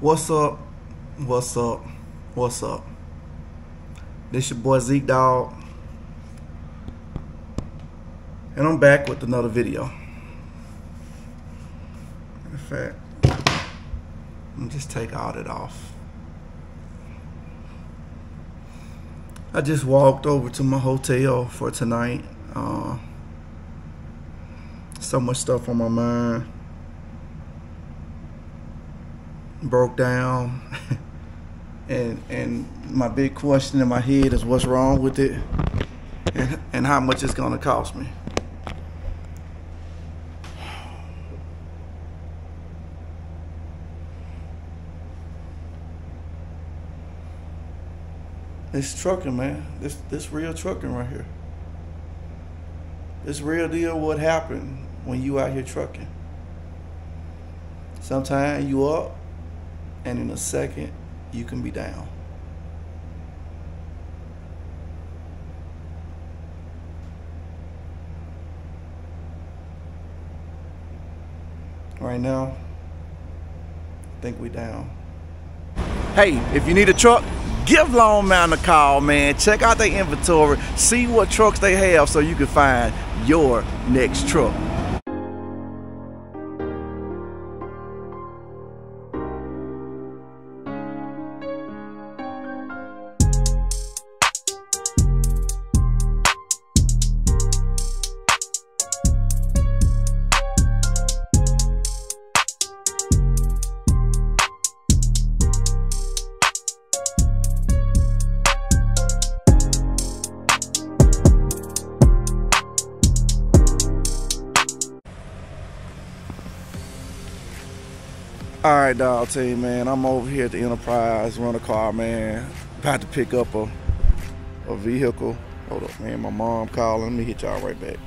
What's up? What's up? What's up? This your boy Zeke Dawg. And I'm back with another video. In fact, let me just take all that off. I just walked over to my hotel for tonight. Uh, so much stuff on my mind. Broke down. and and my big question in my head is what's wrong with it and, and how much it's gonna cost me. It's trucking, man. This this real trucking right here. This real deal what happened when you out here trucking. Sometimes you up and in a second you can be down. Right now, I think we down. Hey, if you need a truck, give Lone Mountain a call, man. Check out their inventory, see what trucks they have so you can find your next truck. All right, dog team, man. I'm over here at the Enterprise rent a car, man. About to pick up a a vehicle. Hold up, man. My mom calling. Let me hit y'all right back.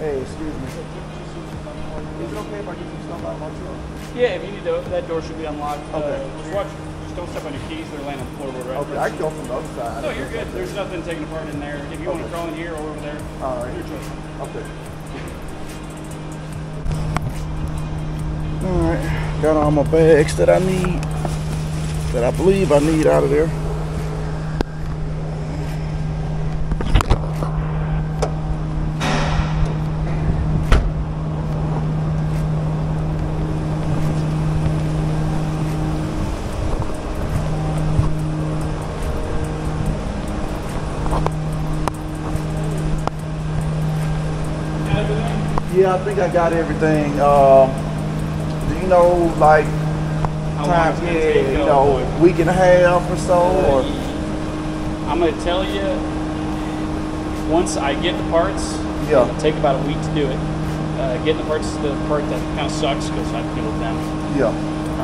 Hey, excuse me. Is it okay if I get some stuff out of my truck? Yeah, if you need to, that door should be unlocked. Okay. Uh, just watch, just don't step on your keys. They're laying on the floorboard right Okay, I can go from the other side. No, you're good. There's nothing taken apart in there. If you want to crawl in here or over there, All right. your choice. Okay. All right, got all my bags that I need, that I believe I need out of there. I think I got everything. Um, you know, like, time, yeah, take? you know, boy. week and a half or so, or I'm going to tell you, once I get the parts, Yeah. it'll take about a week to do it. Uh, getting the parts is the part that kind of sucks because I have to deal with them. yeah,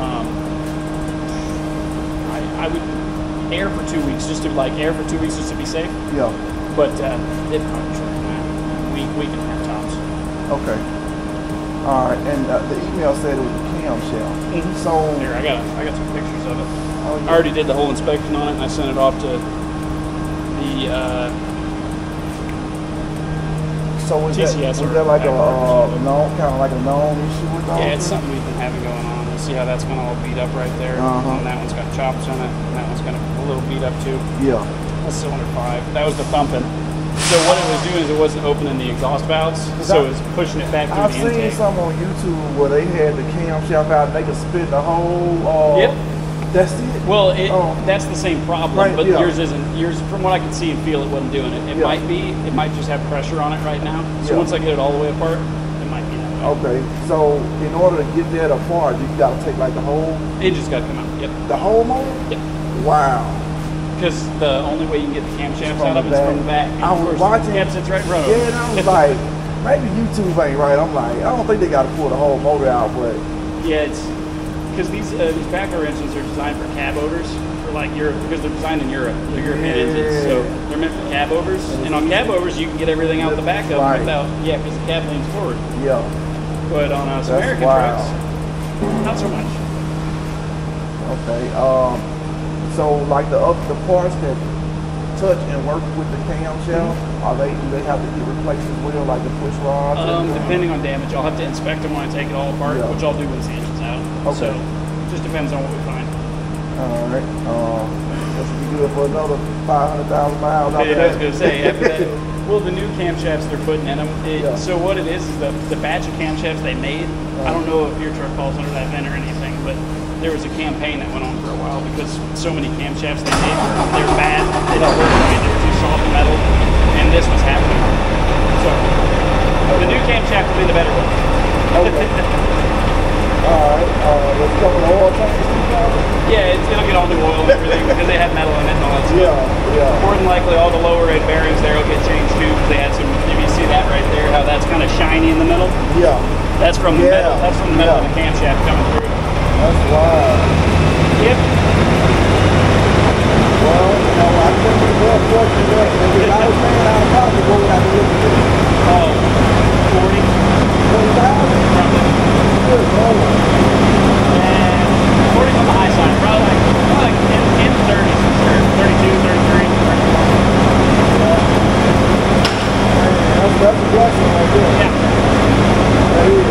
Um, I, I would air for two weeks just to like air for two weeks just to be safe. yeah, But uh, it probably that. Week, week and a half. Okay. All right, and uh, the email said it was a camshaft. Mhm. So, Here, I got I got some pictures of it. oh, I already did the whole inspection on it, and I sent it off to the. Uh, so was that, was that like a uh, known, kind of like a known issue with all yeah, it's something we've been having going on. You see how that's kind of all beat up right there, Uh-huh. and that one's got chops on it, and that one's kind of a little beat up too. Yeah, That's cylinder five. That was the thumping. So what it was doing is it wasn't opening the exhaust valves, so it was pushing it back through I've the seen some on YouTube where they had the camshaft out and they could spin the whole. Uh, Yep. That's it. Well, it, Oh. that's the same problem, Right, but yeah. yours isn't. Yours, from what I can see and feel, it wasn't doing it. It Yeah. might be. It might just have pressure on it right now. So Yeah. once I get it all the way apart, it might be that way. Okay, so in order to get that apart, you got to take like the whole, It just got to come out. Yep. the whole motor. Yep. Wow. Because the only way you can get the camshafts out of it is from the back. I was watching- sits right in Yeah, and I was like, maybe YouTube ain't right. I'm like, I don't think they got to pull the whole motor out, but Yeah, it's because these uh, these PACCAR engines are designed for cab overs for like Europe because they're designed in Europe. They're European Yeah. engines, so they're meant for cab overs. And on cab overs, you can get everything out the back of them without yeah, because the cab leans forward. yeah. But on uh, some American wild. trucks, not so much. Okay. Um. So like the up the parts that touch and work with the camshaft, are they do they have to get replaced as well, like the push rods? Um, depending on damage, I'll have to inspect them when I take it all apart, Yeah. which I'll do when the engine's out. Okay. So it just depends on what we find. All right. Um, that should be good for another five hundred thousand miles. after Yeah, I was gonna say after that. Well, the new camshafts they're putting in them. It, Yeah. So what it is is the the batch of camshafts they made. I don't know if your truck falls under that vent or anything, but there was a campaign that went on because so many camshafts they made they're bad. They don't work right. they're too soft metal, and this was happening. So the new camshaft will be the better one. Okay. All right. Uh, let's cover the oil. Yeah, it's, it'll get all new oil and everything because they had metal in it and all that stuff. Yeah. Yeah. More than likely, all the lower end bearings there will get changed too because They had some. If you see that right there, how that's kind of shiny in the middle. Yeah. That's from the metal. That's from the metal of the camshaft coming through. That's wild. Yep. Well, you know, I if I was what would I be? Oh, 40. Twenty thousand? Probably. And 40 on the high side. Probably like, probably like in, in the 30s for sure. 32, 33. That's, that's a blessing right there. Yeah. That is.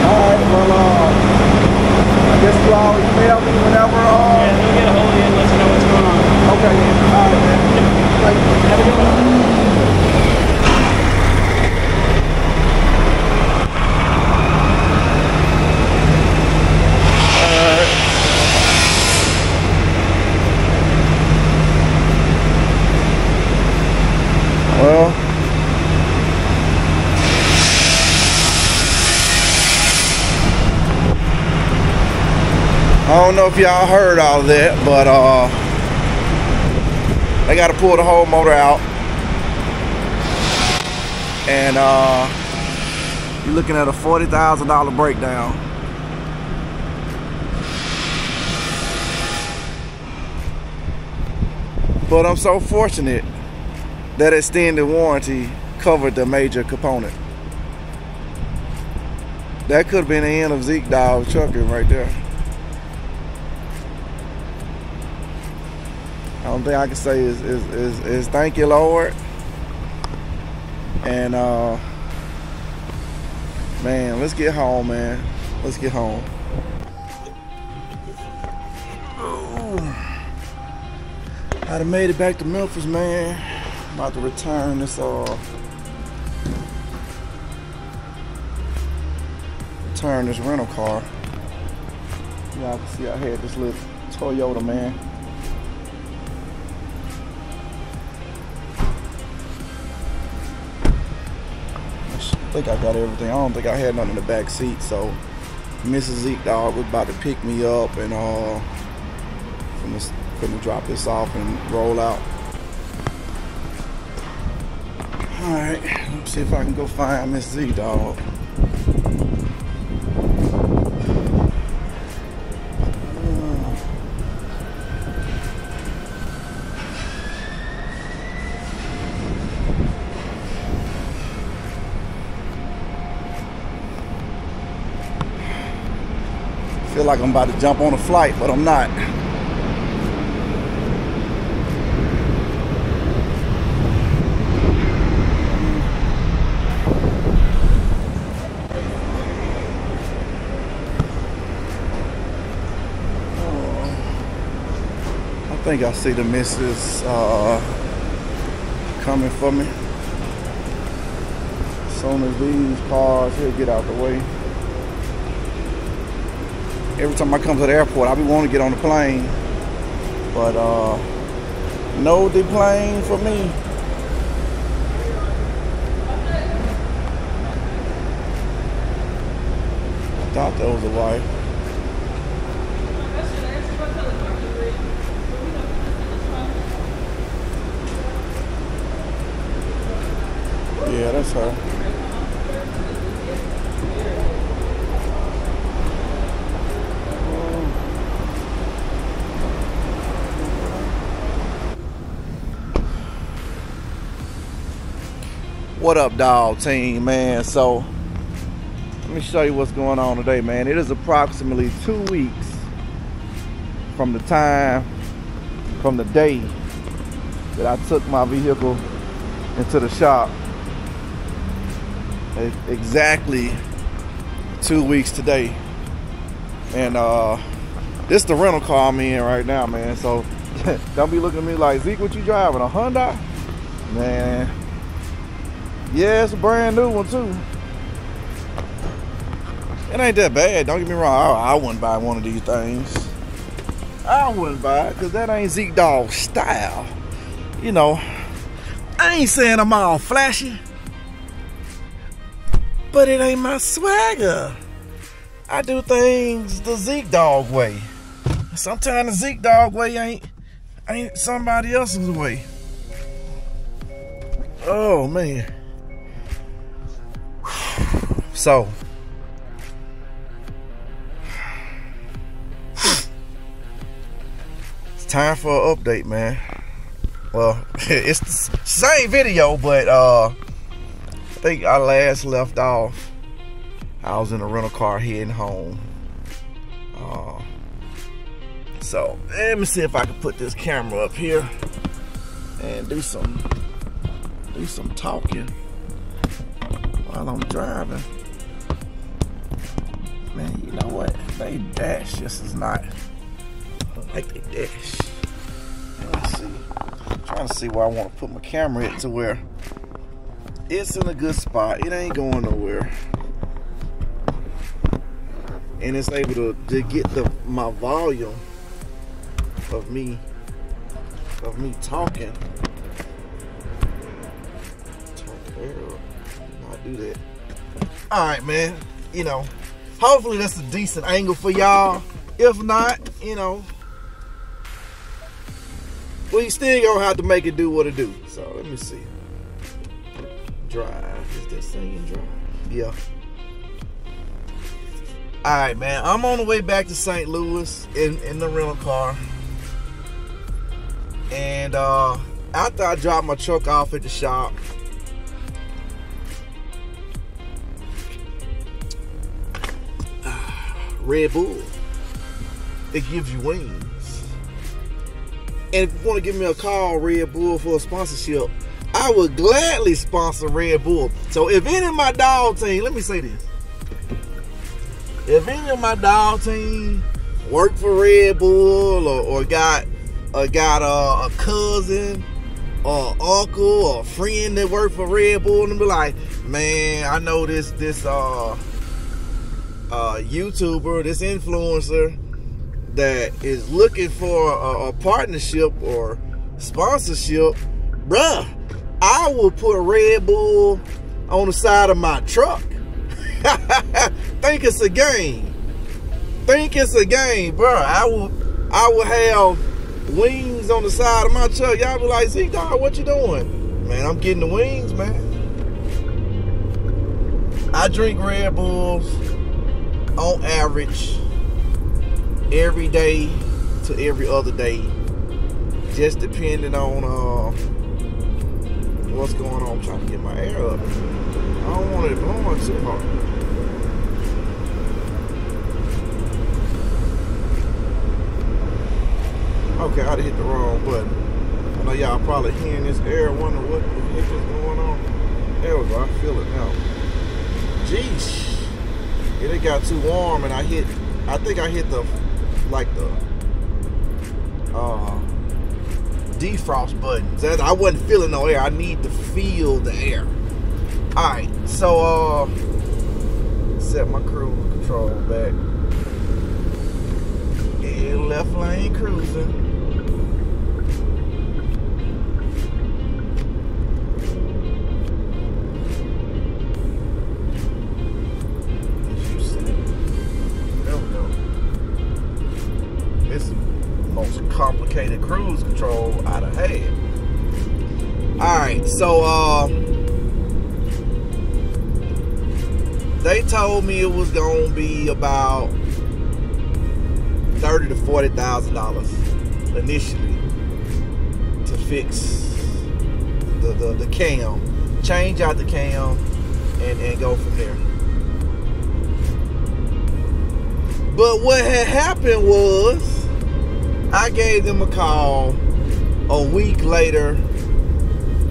All right, well, uh, I guess you all email me whenever, Yeah, uh, they'll get a hold of you and let you know what's going on. okay, all right, man. Thank you. Have a good one. Well, I don't if y'all heard all that, but uh, they got to pull the whole motor out, and uh, you're looking at a forty thousand dollar breakdown. But I'm so fortunate that extended warranty covered the major component. That could have been the end of Zeke Dawg trucking right there. I don't I can say is is, is, is thank you, Lord. And uh man, let's get home, man. Let's get home. I'd have made it back to Memphis, man. About to return this uh return this rental car. Y'all can see I had this little Toyota man. Think I got everything. I don't think I had nothing in the back seat, so Mrs. Zeke Dawg was about to pick me up and uh finna, finna drop this off and roll out. Alright, let's see if I can go find Miss Z dog. Like I'm about to jump on a flight, but I'm not. I think I see the missus uh, coming for me. As soon as these cars here get out the way. Every time I come to the airport, I be wanting to get on the plane. But uh, no deplane for me. I thought that was a wife. What up, dog team, man? So, let me show you what's going on today, man. It is approximately two weeks from the time, from the day that I took my vehicle into the shop exactly two weeks today. And uh this the rental car I'm in right now, man. So don't be looking at me like Zeke, what you driving? A Honda? Man. Yeah, it's a brand new one too. It ain't that bad. Don't get me wrong. I, I wouldn't buy one of these things. I wouldn't buy it because that ain't Zeke Dawg style. You know, I ain't saying I'm all flashy, but it ain't my swagger. I do things the Zeke Dawg way. Sometimes the Zeke Dawg way ain't ain't somebody else's way. Oh man. So it's time for an update, man. Well, it's the same video, but uh, I think I last left off. I was in a rental car heading home. Uh, so let me see if I can put this camera up here and do some do some talking while I'm driving. You know what? They dash just is not like they dash. Let's see. I'm trying to see where I want to put my camera at to where it's in a good spot. It ain't going nowhere. And it's able to, to get the my volume of me of me talking. Not do that. Alright man, you know, hopefully that's a decent angle for y'all. If not, you know, we still gonna have to make it do what it do. So let me see. Drive. Is that saying drive? Yeah. Alright, man. I'm on the way back to St. Louis in, in the rental car. And uh after I dropped my truck off at the shop, Red Bull. It gives you wings. And if you want to give me a call, Red Bull, for a sponsorship, I would gladly sponsor Red Bull. So if any of my dog team, let me say this. If any of my dog team work for Red Bull or, or got or got a, a cousin or uncle or friend that work for Red Bull and be like, man, I know this this uh uh YouTuber, this influencer that is looking for a, a partnership or sponsorship, bruh, I will put Red Bull on the side of my truck. Think it's a game. Think it's a game, bruh. I will I will have wings on the side of my truck. Y'all be like, see, dog, what you doing? Man, I'm getting the wings, man. I drink Red Bulls on average every day to every other day, just depending on uh, what's going on. I'm trying to get my air up. I don't want it blowing too hard. Okay, I hit the wrong button. I know y'all probably hearing this air, wondering what the heck is going on. There we go, I feel it now. Jeez. It got too warm and I hit, I think I hit the like the uh, defrost buttons. That I wasn't feeling no air. I need to feel the air. All right, so uh, set my cruise control back. And left lane cruising. Complicated cruise control out of had. Alright, so uh, they told me it was gonna be about thirty to forty thousand dollars initially to fix the, the, the cam, change out the cam, and, and go from there. But what had happened was I gave them a call a week later,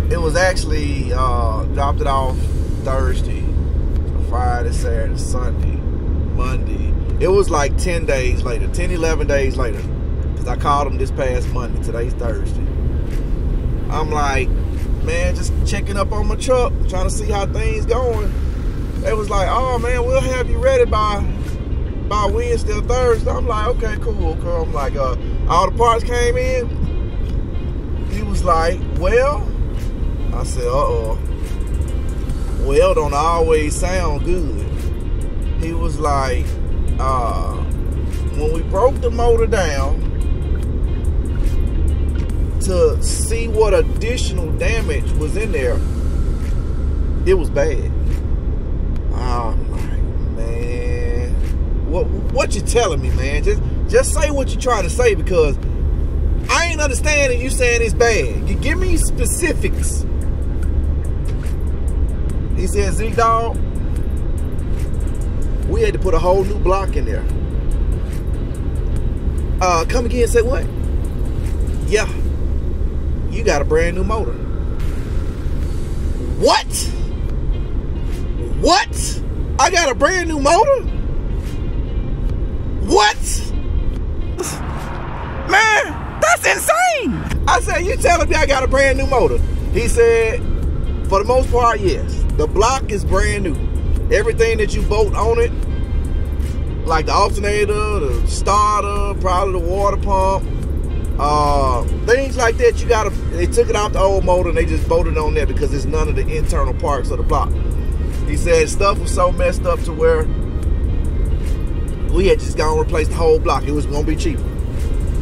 it was actually uh, dropped it off Thursday, Friday, Saturday, Sunday, Monday. It was like 10 days later, 10, 11 days later. Because I called them this past Monday. Today's Thursday. I'm like, man, just checking up on my truck, trying to see how things going. They was like, oh man, we'll have you ready by by Wednesday or Thursday. I'm like, okay, cool, cool. I'm like, uh, all the parts came in. He was like, well, I said, uh-oh. Well, don't always sound good. He was like, uh, when we broke the motor down to see what additional damage was in there, it was bad. I'm like, man, what what you telling me, man? Just just say what you're trying to say because I ain't understanding you saying it's bad. You give me specifics. He said, Z Dog, we had to put a whole new block in there. Uh, come again say what? Yeah. You got a brand new motor. What? What? I got a brand new motor? What? Man, that's insane. I said, you telling me I got a brand new motor? He said, for the most part, yes. The block is brand new. Everything that you bolt on it, like the alternator, the starter, probably the water pump, uh, things like that, you gotta, they took it out the old motor and they just bolted on there because it's none of the internal parts of the block. He said stuff was so messed up to where we had just gone and replaced the whole block. It was gonna be cheaper.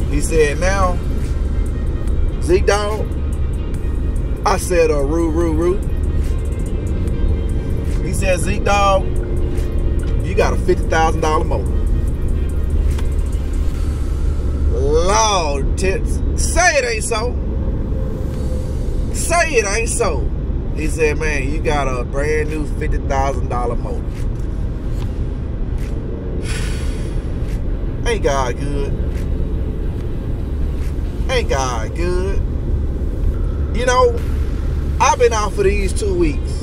He said, now, Zeke Dawg, I said, uh, roo, roo, roo. He said, Zeke Dawg, you got a $50,000 motor. Lord tits. Say it ain't so. Say it ain't so. He said, man, you got a brand new $50,000 motor. ain't God good? Ain't God good? You know, I've been out for these two weeks.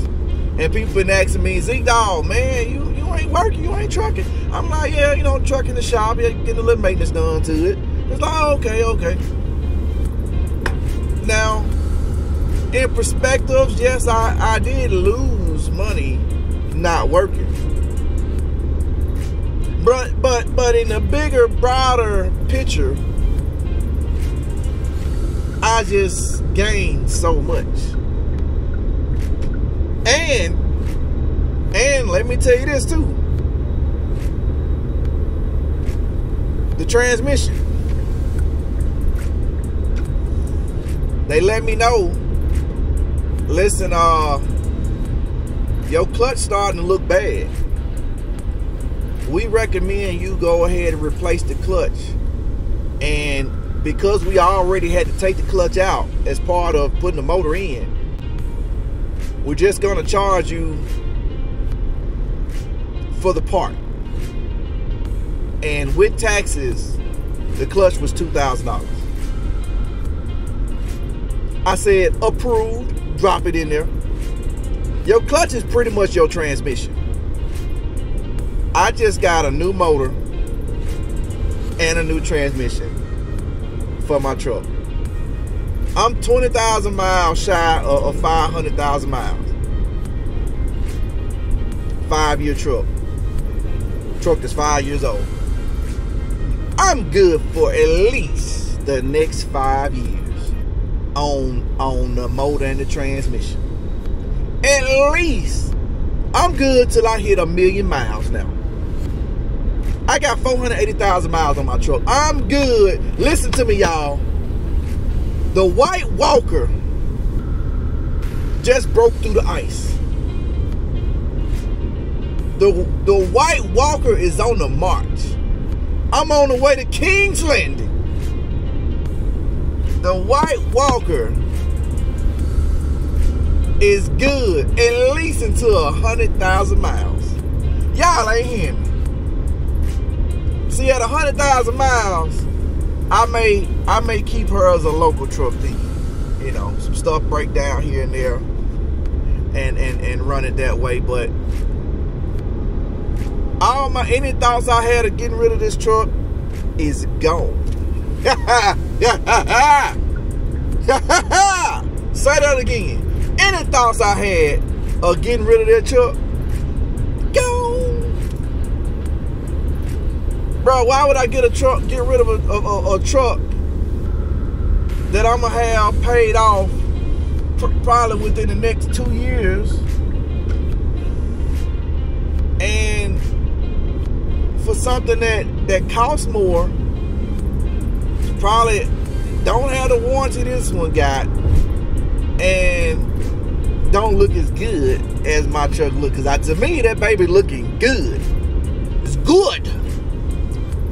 And people been asking me, Zeke Dawg, man, you, you ain't working, you ain't trucking. I'm like, yeah, you know, trucking the shop, yeah, getting a little maintenance done to it. It's like, oh, okay, okay. Now, in perspectives, yes, I, I did lose money not working. But but but in the bigger, broader picture, I just gained so much. And and let me tell you this too. The transmission. They let me know, listen, uh, your clutch starting to look bad. We recommend you go ahead and replace the clutch. And because we already had to take the clutch out as part of putting the motor in, we're just gonna charge you for the part. And with taxes, the clutch was $2,000. I said approved, drop it in there. Your clutch is pretty much your transmission. I just got a new motor and a new transmission for my truck. I'm 20,000 miles shy of, 500,000 miles. Five year truck. Truck is five years old. I'm good for at least the next five years on on the motor and the transmission. At least I'm good till I hit a million miles now. I got 480,000 miles on my truck. I'm good. Listen to me, y'all. The White Walker just broke through the ice. The, the White Walker is on the march. I'm on the way to King's Landing the White Walker is good at least until a hundred thousand miles. Y'all ain't hearing me. See, at a hundred thousand miles, I may I may keep her as a local truck thief. you know, some stuff break down here and there and and and run it that way. But all my any thoughts I had of getting rid of this truck is gone. Say that again. Any thoughts I had of getting rid of that truck, Bro, why would I get a truck, get rid of a, a, a truck that I'm gonna have paid off probably within the next two years? And for something that that costs more probably don't have the warranty this one got and don't look as good as my truck look. Because to me that baby looking good. It's good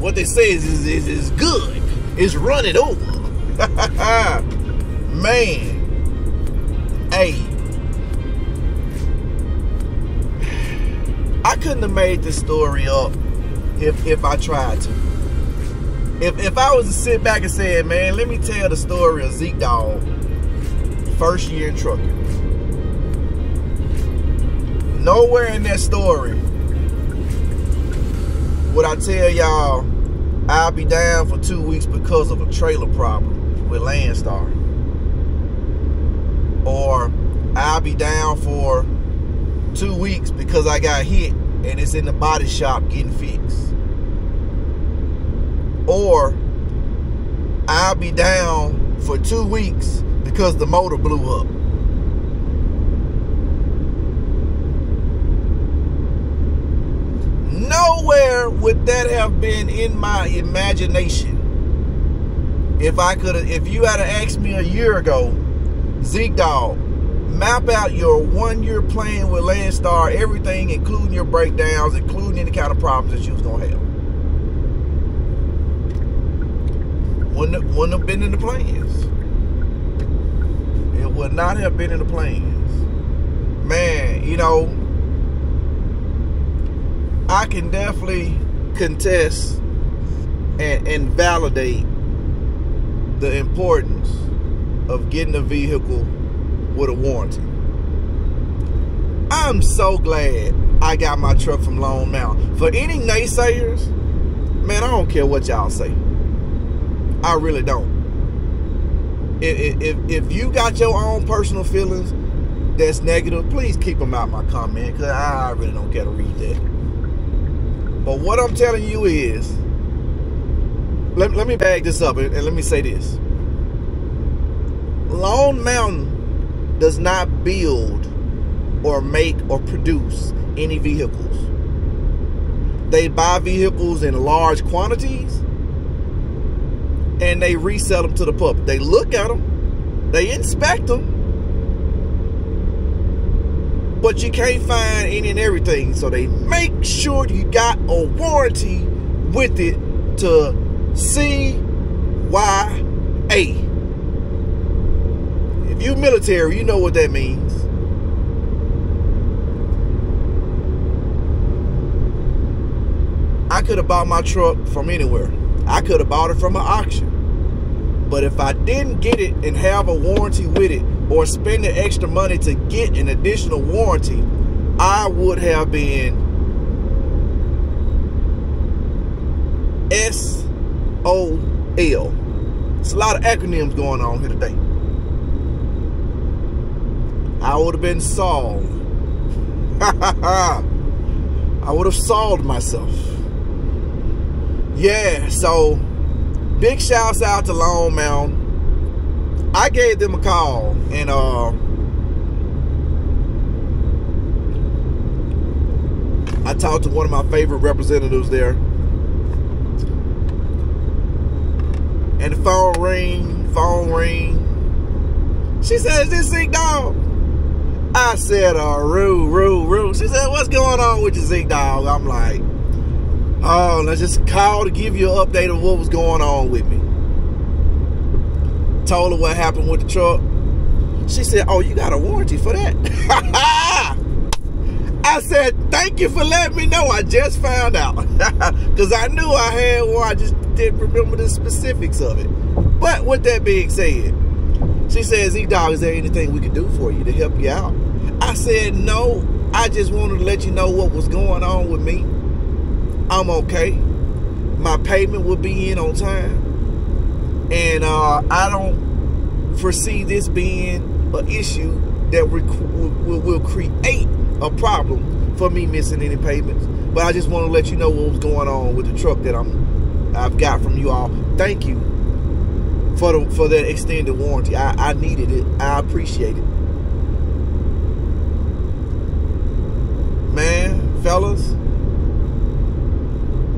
what they say is is, is, is good it's running over man hey I couldn't have made this story up if if I tried to. If if I was to sit back and say, man, let me tell the story of Zeke Dawg, first year in trucking. Nowhere in that story would I tell y'all I'll be down for two weeks because of a trailer problem with Landstar. Or I'll be down for two weeks because I got hit and it's in the body shop getting fixed. Or I'll be down for two weeks because the motor blew up. Nowhere would that have been in my imagination. If I could have, if you had asked me a year ago, Zeke Dawg, map out your one year plan with Landstar, everything, including your breakdowns, including any kind of problems that you was gonna have. Wouldn't have, wouldn't have been in the plans. It would not have been in the plans. Man, you know, I can definitely contest and, and validate the importance of getting a vehicle with a warranty. I'm so glad I got my truck from Lone Mountain. For any naysayers, man, I don't care what y'all say. I really don't. If, if, if you got your own personal feelings that's negative, please keep them out my comment because I really don't care to read that. But what I'm telling you is, let, let me bag this up and, and let me say this. Lone Mountain does not build or make or produce any vehicles. They buy vehicles in large quantities and they resell them to the public. They look at them, they inspect them, but you can't find any and everything. So they make sure you got a warranty with it to CYA If you military, you know what that means. I could have bought my truck from anywhere. I could have bought it from an auction. But if I didn't get it and have a warranty with it or spend the extra money to get an additional warranty, I would have been S-O-L. It's a lot of acronyms going on here today. I would have been solved. I would have solved myself. Yeah, so big shouts out to Lone Mountain. I gave them a call and uh I talked to one of my favorite representatives there. And the phone ring, phone ring. She says, this Zeke Dawg? I said, uh, Roo, Roo, Roo. She said, what's going on with your Zeke Dawg? I'm like, oh, let's just call to give you an update of what was going on with me. Told her what happened with the truck. She said, oh, you got a warranty for that? I said, thank you for letting me know. I just found out. Because I knew I had one. I just didn't remember the specifics of it. But with that being said, She says, Z Dog, is there anything we could do for you to help you out? I said, no. I just wanted to let you know what was going on with me. I'm okay. My payment will be in on time. And uh, I don't foresee this being an issue that will, will create a problem for me missing any payments. But I just want to let you know what was going on with the truck that I'm I've got from you all. Thank you for the for that extended warranty. I, I needed it. I appreciate it. Man, fellas,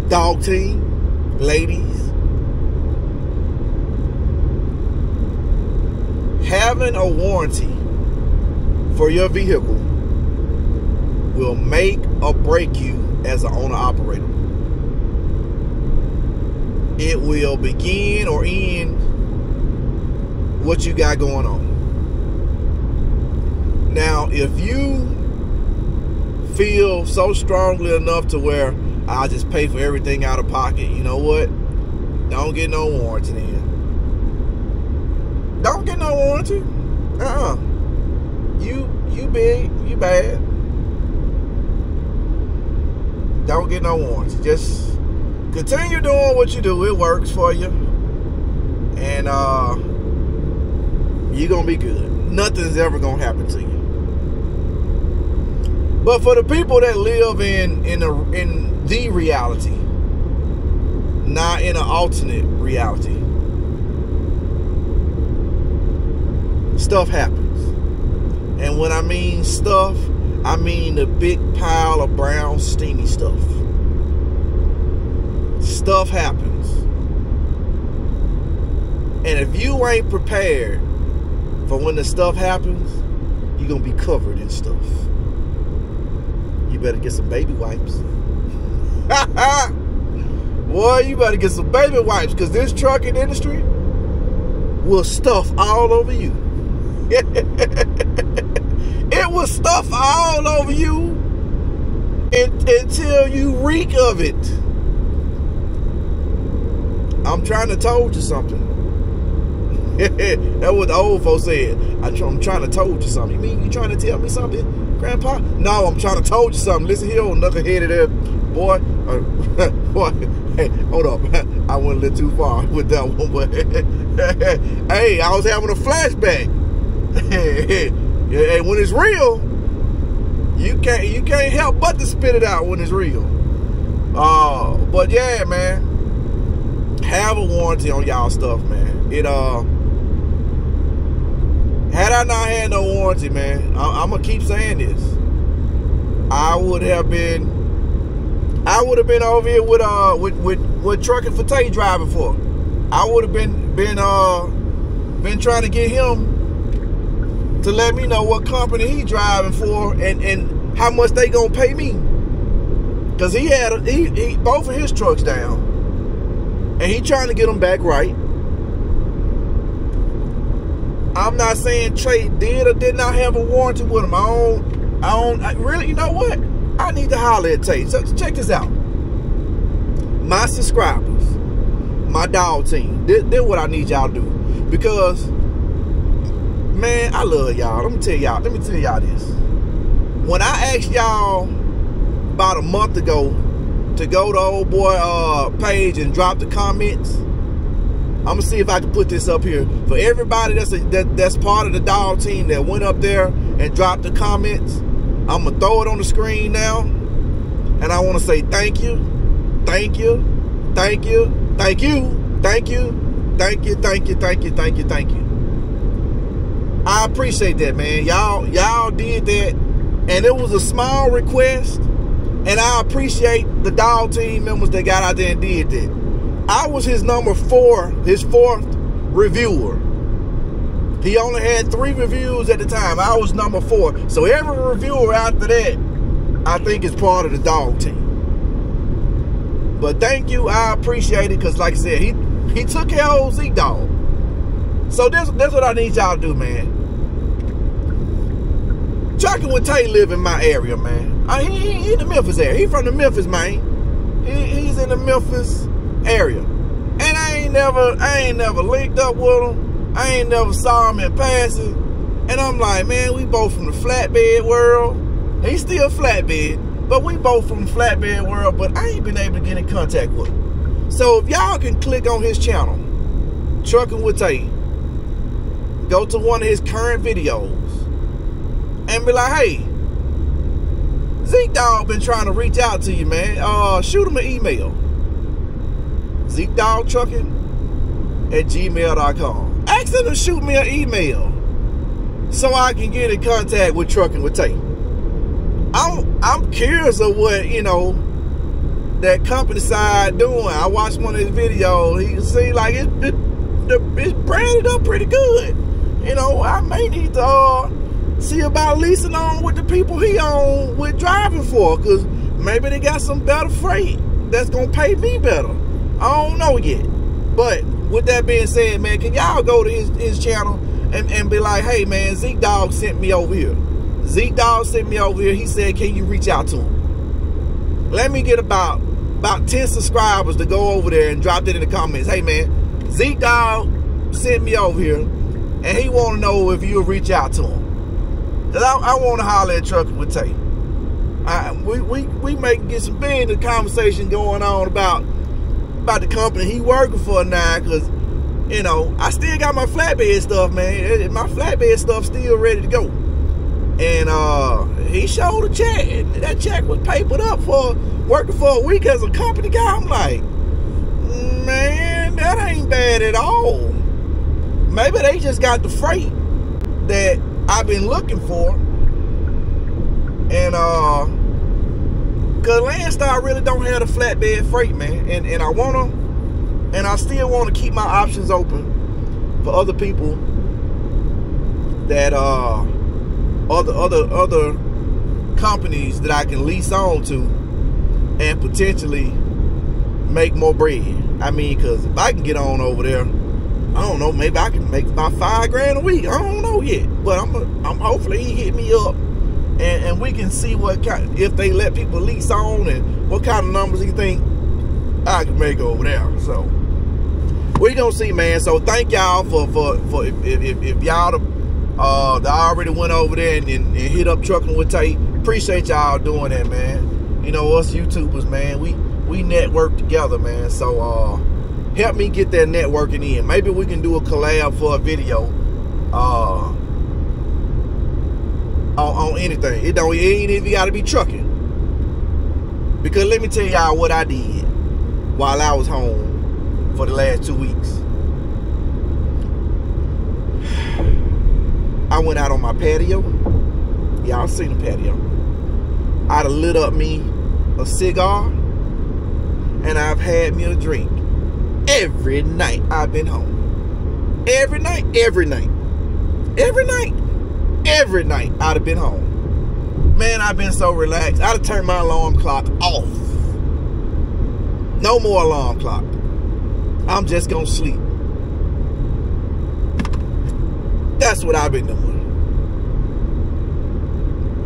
dog team, ladies, having a warranty for your vehicle will make or break you as an owner operator. It will begin or end what you got going on. Now, if you feel so strongly enough to where I'll just pay for everything out of pocket, you know what? Don't get no warranty then. Don't get no warranty. Uh-uh. You you big, you bad. Don't get no warranty. Just continue doing what you do. It works for you. And uh you're gonna be good. Nothing's ever gonna happen to you. But for the people that live in in a, in the reality, not in an alternate reality, stuff happens. And when I mean stuff, I mean the big pile of brown, steamy stuff. Stuff happens. And if you ain't prepared for when the stuff happens, you're going to be covered in stuff. You better get some baby wipes. Boy, you better get some baby wipes because this trucking industry will stuff all over you. it will stuff all over you until you reek of it. I'm trying to told you something. That's what the old folks said. I am trying to told you something. You mean you trying to tell me something, Grandpa? No, I'm trying to told you something. Listen here, old knuckleheaded there, boy. Uh, boy, hey, hold up. I went a little too far with that one, but hey, I was having a flashback. and when it's real, you can't you can't help but to spit it out when it's real. Uh, but yeah, man, have a warranty on y'all stuff, man. It uh, had I not had no warranty, man, I, I'm gonna keep saying this. I would have been, I would have been over here with uh with with with trucking for Tay driving for. I would have been been uh been trying to get him to let me know what company he driving for and, and how much they gonna pay me. Cause he had he, he both of his trucks down, and he trying to get them back right. I'm not saying Trey did or did not have a warranty with him. I don't, I don't, I really, you know what? I need to holler at Tay. So check this out. My subscribers, my dog team, is what I need y'all to do. Because Man, I love y'all. Let me tell y'all. Let me tell y'all this. When I asked y'all about a month ago to go to old boy uh, page and drop the comments, I'm gonna see if I can put this up here for everybody that's a, that, that's part of the dog team that went up there and dropped the comments. I'm gonna throw it on the screen now, and I want to say thank you, thank you, thank you, thank you, thank you, thank you, thank you, thank you, thank you, thank you. I appreciate that, man. Y'all, y'all did that, and it was a small request, and I appreciate the dog team members that got out there and did that. I was his number four, his fourth reviewer. He only had three reviews at the time. I was number four. So every reviewer after that, I think is part of the dog team. But thank you, I appreciate it, because like I said, he he took care of Dog. So this, that's what I need y'all to do, man. Trucking with Tay live in my area, man. Uh, I, he, he in the Memphis area. He from the Memphis, man. He, he's in the Memphis area. And I ain't never, I ain't never linked up with him. I ain't never saw him in passing. And I'm like, man, we both from the flatbed world. He's still flatbed, but we both from the flatbed world, but I ain't been able to get in contact with him. So if y'all can click on his channel, Trucking with Tay, go to one of his current videos and be like, hey, Zeke Dawg been trying to reach out to you, man. Uh, shoot him an email. Zeke Dawg Trucking at gmail.com. Ask them to shoot me an email so I can get in contact with Trucking with Tay. I'm I'm curious of what you know that company side doing. I watched one of his videos. He see like it, it, it's branded up pretty good. You know, I may need to uh, see about leasing on with the people he on with driving for, cause maybe they got some better freight that's gonna pay me better. I don't know yet. But with that being said, man, can y'all go to his, his channel and, and be like, hey man, Zeke Dawg sent me over here. Zeke Dawg sent me over here. He said, can you reach out to him? Let me get about about 10 subscribers to go over there and drop it in the comments. Hey man, Zeke Dawg sent me over here and he want to know if you'll reach out to him. Cause I, I want to holler at Trucking with Tay. I, we, we, we may get some business conversation going on about about the company he working for now because you know I still got my flatbed stuff man my flatbed stuff still ready to go and uh he showed a check that check was papered up for working for a week as a company guy I'm like man that ain't bad at all maybe they just got the freight that I've been looking for and uh Cause Landstar really don't have a flatbed freight, man. And and I wanna and I still wanna keep my options open for other people that uh other other other companies that I can lease on to and potentially make more bread. I mean, cause if I can get on over there, I don't know, maybe I can make about five grand a week. I don't know yet. But I'm, a, I'm hopefully he hit me up and, and we can see what kind if they let people lease on and what kind of numbers you think I can make over there. So we gonna see, man. So thank y'all for for for if if, if y'all uh that already went over there and, and, and hit up Trucking with Tay. Appreciate y'all doing that, man. You know us YouTubers, man. We we network together, man. So uh help me get that networking in. Maybe we can do a collab for a video. Uh on, on anything. It don't it ain't even gotta be trucking. Because let me tell y'all what I did while I was home for the last two weeks. I went out on my patio. Y'all seen the patio. I'd have lit up me a cigar and I've had me a drink every night I've been home. Every night, every night, every night every night I'd have been home. Man, I've been so relaxed. I'd have turned my alarm clock off. No more alarm clock. I'm just gonna sleep. That's what I've been doing.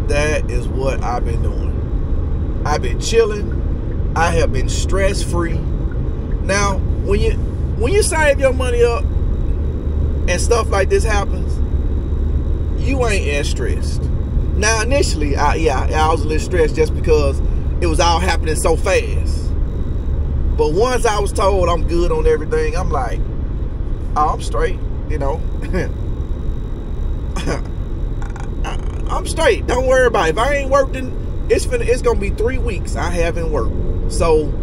That is what I've been doing. I've been chilling. I have been stress free. Now, when you when you save your money up and stuff like this happens, you ain't as stressed. Now, initially, I, yeah, I was a little stressed just because it was all happening so fast. But once I was told I'm good on everything, I'm like, oh, I'm straight, you know. I, am straight. Don't worry about it. If I ain't working, it's finna, it's gonna be three weeks I haven't worked. So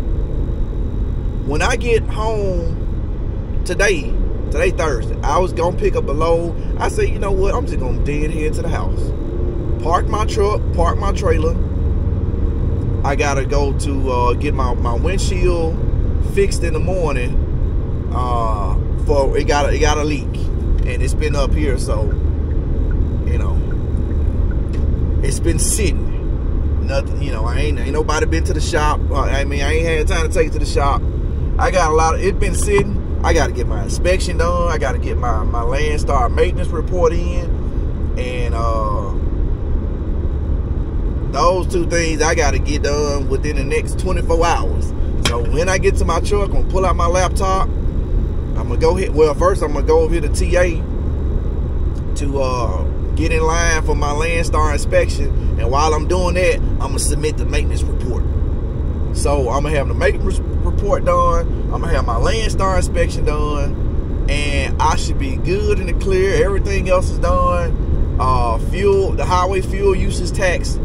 when I get home today, Today Thursday. I was gonna pick up a load. I said, you know what? I'm just gonna dead head to the house. Park my truck, park my trailer. I gotta go to uh, get my, my windshield fixed in the morning. Uh, for it got it got a leak, and it's been up here, so you know it's been sitting. Nothing, you know. I ain't ain't nobody been to the shop. Uh, I mean, I ain't had time to take it to the shop. I got a lot of it been sitting. I got to get my inspection done. I got to get my, my Landstar maintenance report in. And uh, those two things I got to get done within the next 24 hours. So when I get to my truck, I'm to pull out my laptop. I'm gonna go hit. Well, first I'm gonna go over here to TA to uh, get in line for my Landstar inspection, and while I'm doing that, I'm gonna submit the maintenance report. So I'm gonna have the maintenance report done. I'm gonna have my Landstar inspection done, and I should be good in the clear. Everything else is done. Uh, fuel, the highway fuel usage tax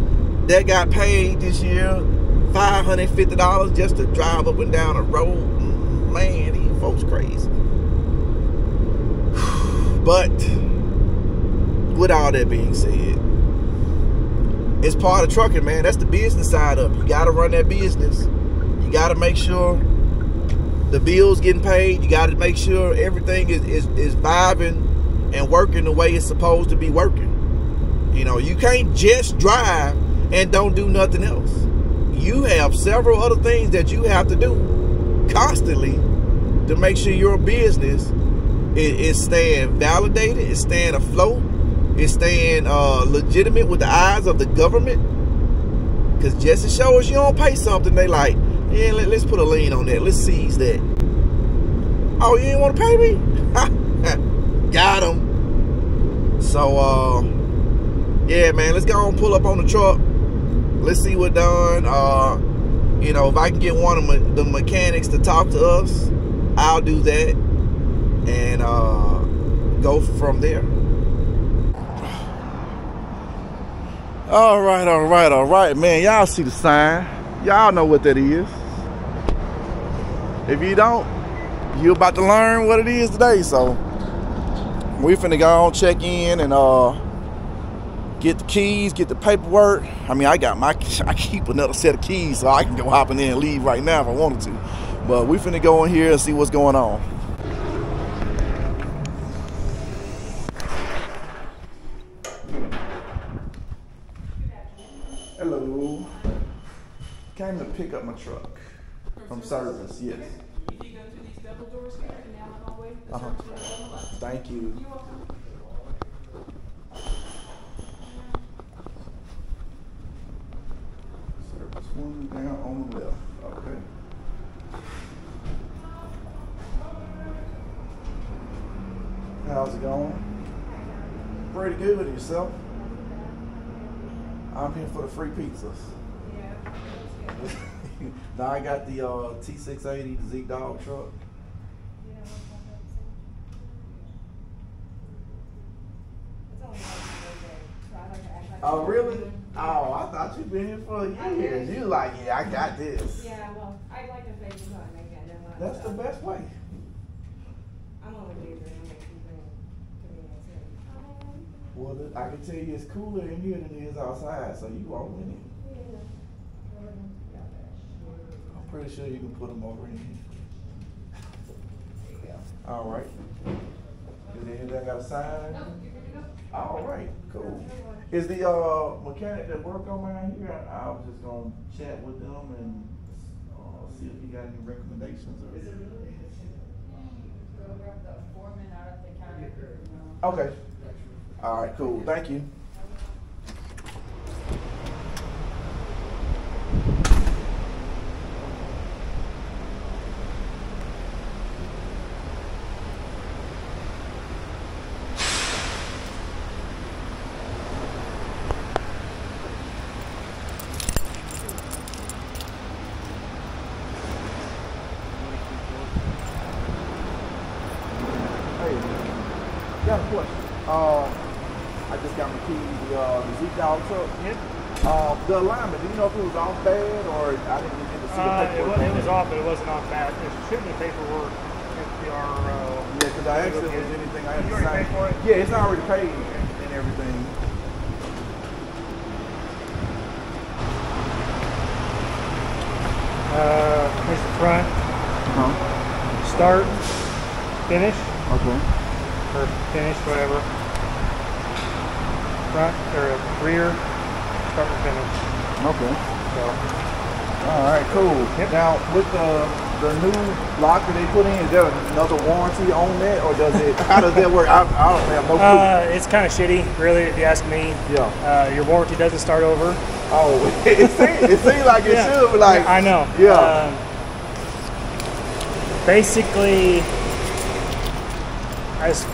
that got paid this year, five hundred fifty dollars just to drive up and down the road. Man, these folks crazy. But with all that being said, it's part of trucking, man. That's the business side of it. You got to run that business. You got to make sure the bills getting paid. You got to make sure everything is, is, is vibing and working the way it's supposed to be working. You know, you can't just drive and don't do nothing else. You have several other things that you have to do constantly to make sure your business is, is staying validated, is staying afloat, is staying uh, legitimate with the eyes of the government. Because just to show us you don't pay something, they like, yeah, let, us put a lien on that. Let's seize that. Oh, you didn't want to pay me? Got him. So, uh, yeah, man, let's go and pull up on the truck. Let's see what done. Uh, you know, if I can get one of the mechanics to talk to us, I'll do that and uh, go from there. All right, all right, all right, man. Y'all see the sign. Y'all know what that is. If you don't, you about to learn what it is today. So we finna go on, check in, and uh, get the keys, get the paperwork. I mean, I got my, I keep another set of keys so I can go hop in there and leave right now if I wanted to. But we finna go in here and see what's going on. Truck from service, yes. You go through these double doors here and down the hallway, the Uh-huh. service on the left. Thank you. You're welcome. Service one down on the left. Okay. How's it going? Pretty good with yourself. I'm here for the free pizzas. Yeah. now I got the uh, T680, the Z Dog truck. You know, what's on that It's only like one day, so I like to act like. Oh really? Oh, I thought you'd been here for years. You like, yeah, I got this. Yeah, well, I like to fake it out, make then. That's the best way. I'm only leaving, I'm making bring to me and say. Well, I can tell you it's cooler in here than it is outside, so you won't win it. I'm pretty sure you can put them over in here. Yeah. All right. Is there anything I got to sign? No, All right, cool. Is the uh, mechanic that work on mine here? I I was just gonna chat with them and uh, see if he got any recommendations or. Go grab the foreman out of the counter. Okay. All right, cool. Thank you. Hey, got a question. Um, I just got my keys, the, uh, the Zeke Dawg truck. Yep. Um, the alignment, do you know if it was off bad or I didn't get to see the Uh, it paperwork? was, it was off, but it wasn't off bad. There should be paperwork if you are, uh. Yeah, because I asked if there was anything I had to already sign. it? Yeah, it's already paid and, and everything. Uh, here's the front, Uh-huh. start, finish, Okay. Or finish, whatever. Front, or rear, start and finish. Okay. So, All right, cool. Yep. Now, with the the new locker they put in, is there another warranty on that, or does it? How does that work? I, I don't have no clue. uh, it's kind of shitty, really, if you ask me. yeah. Uh, your warranty doesn't start over. Oh, it seems it seems like it Yeah. should, but like I know. Yeah. Um, basically, I just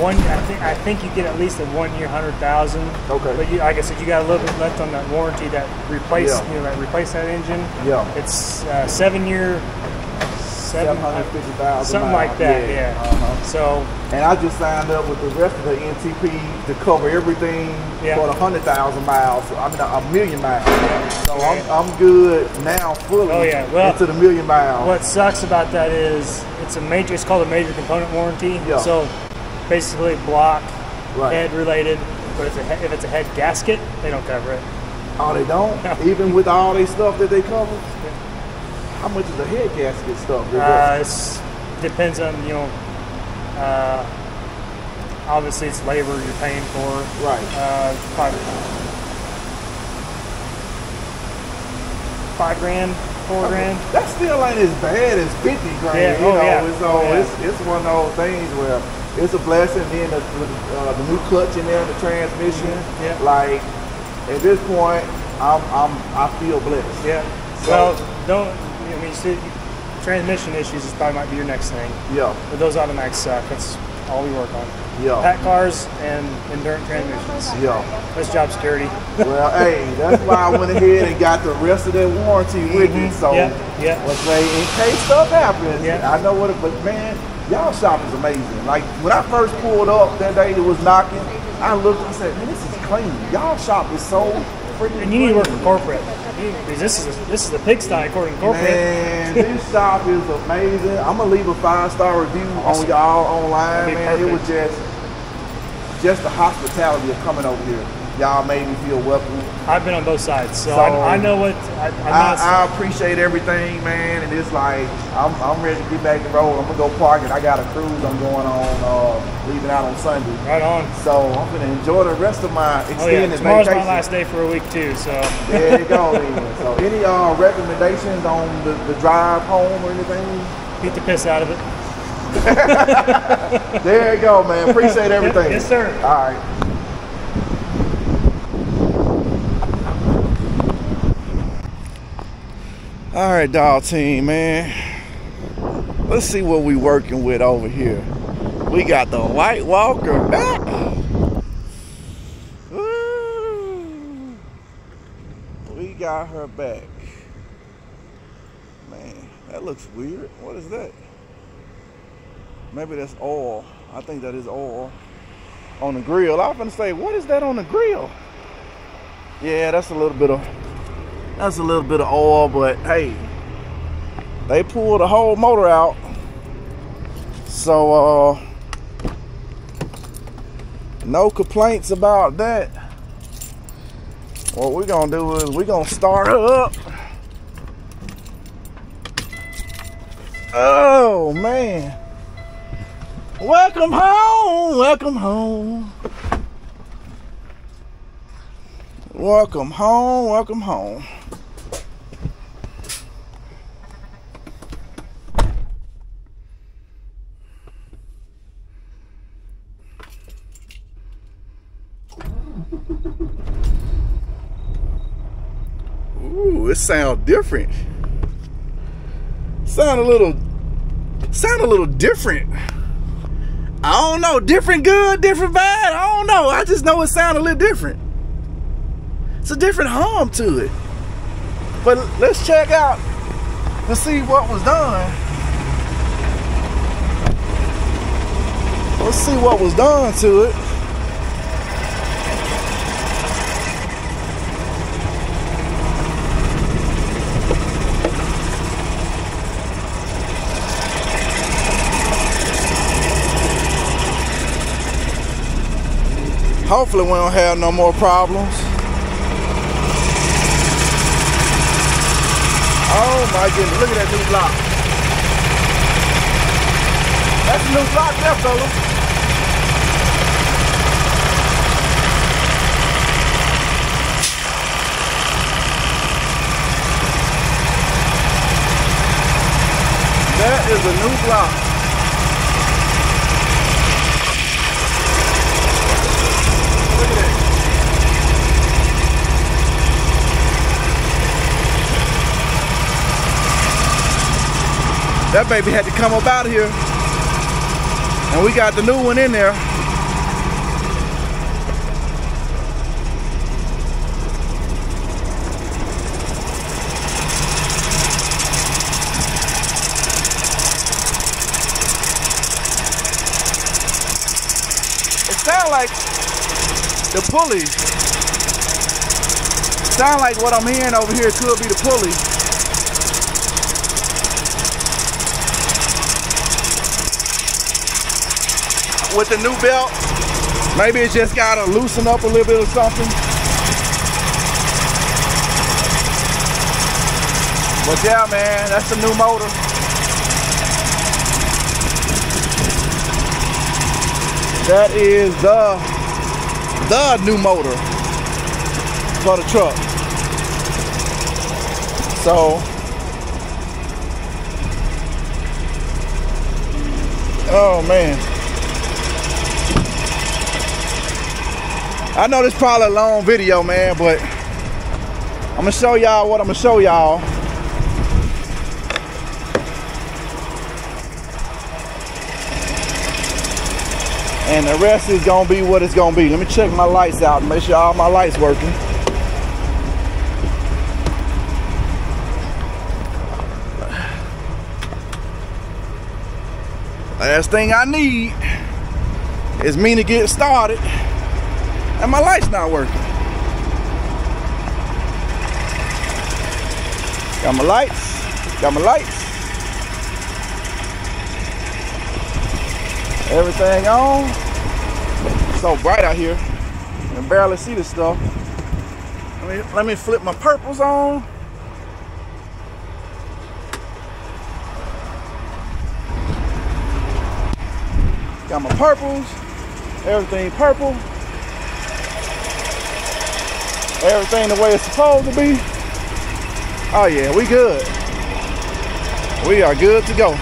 one. I think I think you get at least a one year hundred thousand. Okay. But you, like I said, you got a little bit left on that warranty that replace Yeah. you know that replace that engine. Yeah. It's uh, seven year. Seven, 750,000 something miles. like that, Yeah. yeah. Uh-huh. So And I just signed up with the rest of the NTP to cover everything Yeah. for the hundred thousand miles. I mean, a million miles. So I'm, I'm good now fully Oh, yeah. Well, into the million miles. What sucks about that is it's a major. It's called a major component warranty. Yeah. So basically, block, Right. head related. But if, it, if it's a head gasket, they don't cover it. Oh, they don't? Even with all their stuff that they cover? How much is the head gasket stuff? Uh, it's depends on you know. Uh, obviously, it's labor you're paying for. right. Uh, probably five grand, four grand. That still ain't as bad as 50 grand. Yeah, You oh, know, yeah. it's, Oh, yeah. it's, it's one of those things where it's a blessing. Then the, the, uh, the new clutch in there, the transmission. Yeah. Like, at this point, I'm, I'm, I feel blessed. Yeah. So- well, don't. I mean, you see, transmission issues is probably might be your next thing. Yeah, But those automatics suck. That's all we work on. yeah, PACCARs and Endurant transmissions. yeah. That's job security. Well, hey, that's why I went ahead and got the rest of that warranty with it. So, Yeah, yeah. let's say in case stuff happens, Yeah. I know what it. But man, y'all shop is amazing. Like when I first pulled up that day, it was knocking. I looked, I said, man, this is clean. Y'all shop is so freaking. And you need to work for corporate. Because this is a, this is a pigsty according to corporate. Man, this shop is amazing. I'm gonna leave a five star review Awesome. on y'all online, man. It was just just the hospitality of coming over here. Y'all made me feel welcome. I've been on both sides, so, So- I, know what I, I. I appreciate everything, man, and it's like I'm, I'm ready to get back to road. I'm gonna go park it. I got a cruise I'm going on, uh, leaving out on Sunday. right on. So I'm gonna enjoy the rest of my extended Oh yeah, tomorrow's vacation. my last day for a week too. So There you go. Then. So any uh, recommendations on the, the drive home or anything? beat the piss out of it. There you go, man. Appreciate everything. yes, sir. All right. All right, dog team, man. Let's see what we working with over here. We got the White Walker back. Woo. We got her back. Man, that looks weird. What is that? Maybe that's oil. I think that is oil on the grill. I was gonna say, what is that on the grill? Yeah, that's a little bit of that's a little bit of oil, but hey, they pulled the whole motor out. So uh no complaints about that. What we're gonna do is we're gonna start up. Oh man. Welcome home. Welcome home. Welcome home. Welcome home. Ooh, it sounds different. Sound a little sound a little different. I don't know, different good, different bad. I don't know. I just know it sound a little different. It's a different hum to it. But let's check out to see what was done. Let's see what was done to it. Hopefully we don't have no more problems. Oh my goodness, look at that new block. That's a new block there, fella. That is a new block. That baby had to come up out of here. And we got the new one in there. It sound like the pulley. Sound like what I'm hearing over here could be the pulley. With the new belt, maybe it just gotta loosen up a little bit or something. But yeah, man, that's the new motor. That is the the new motor for the truck. So Oh man. I know this probably a long video, man, but I'm gonna show y'all what I'm gonna show y'all. and the rest is gonna be what it's gonna be. Let me check my lights out and make sure all my lights working. Last thing I need is me to get started and my light's not working. Got my lights, got my lights. Everything on. so bright out here. I can barely see the stuff. Let me, let me flip my purples on. Got my purples. Everything purple. Everything the way it's supposed to be. Oh yeah, we good. We are good to go.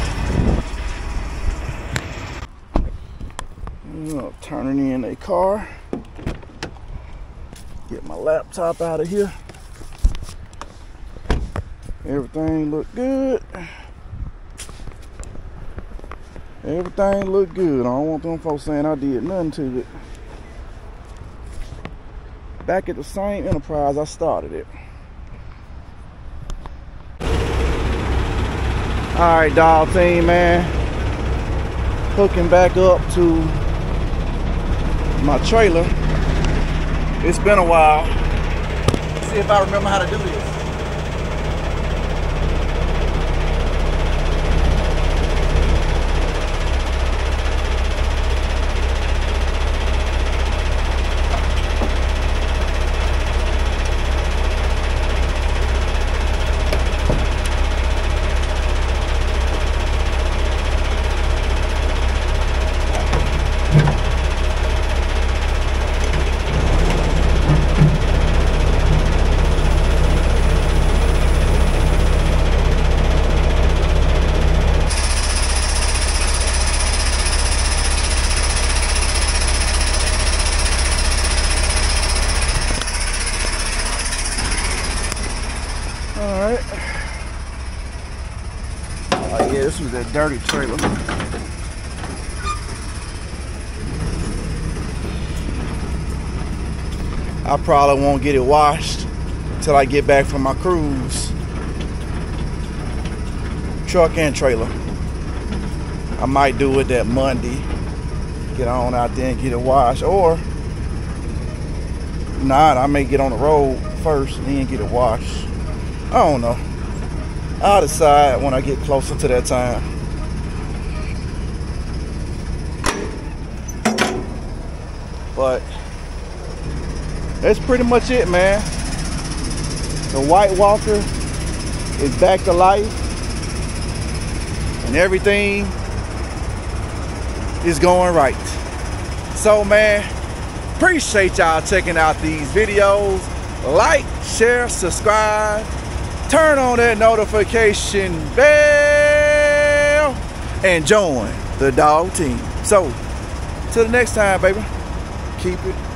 Oh, turning in a car. Get my laptop out of here. Everything look good. Everything look good. I don't want them folks saying I did nothing to it. Back at the same enterprise I started it. Alright, dog team, man. Hooking back up to my trailer. It's been a while. Let's see if I remember how to do this. Alright. Oh yeah, this was that trailer. I probably won't get it washed till I get back from my cruise. Truck and trailer. I might do it that Monday. Get on out there and get it washed. Or not, I may get on the road first and then get it washed. I don't know. I'll decide when I get closer to that time. But that's pretty much it, man. The White Walker is back to life. And everything is going right. So, man, appreciate y'all checking out these videos. Like, share, subscribe turn on that notification bell and join the dog team. So, till the next time, baby, keep it.